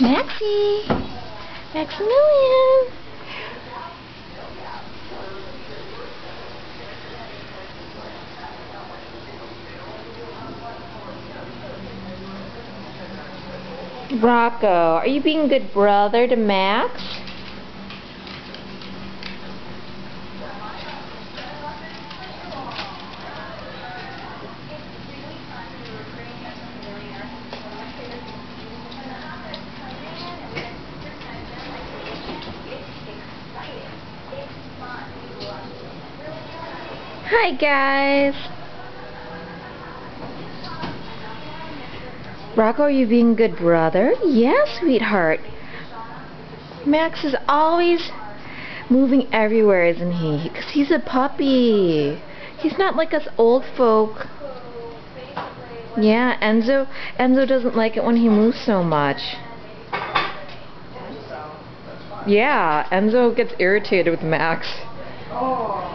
Maxie! Maximilian! Rocco, are you being a good brother to Max? Hi guys! Rocco, are you being good brother? Yes, sweetheart. Max is always moving everywhere, isn't he? Because he's a puppy. He's not like us old folk. Yeah, Enzo Enzo doesn't like it when he moves so much. Yeah, Enzo gets irritated with Max. Oh.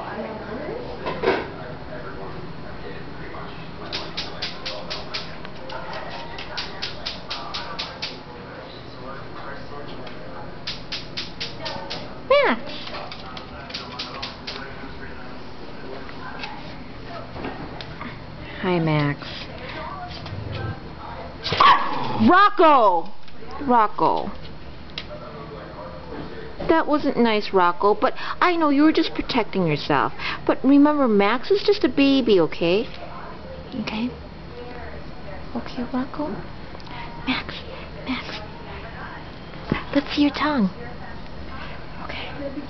Hi, Max. Ah, Rocco! Rocco. That wasn't nice, Rocco, but I know you were just protecting yourself. But remember, Max is just a baby, okay? Okay? Okay, Rocco? Max, Max. Let's see your tongue. Okay. Maybe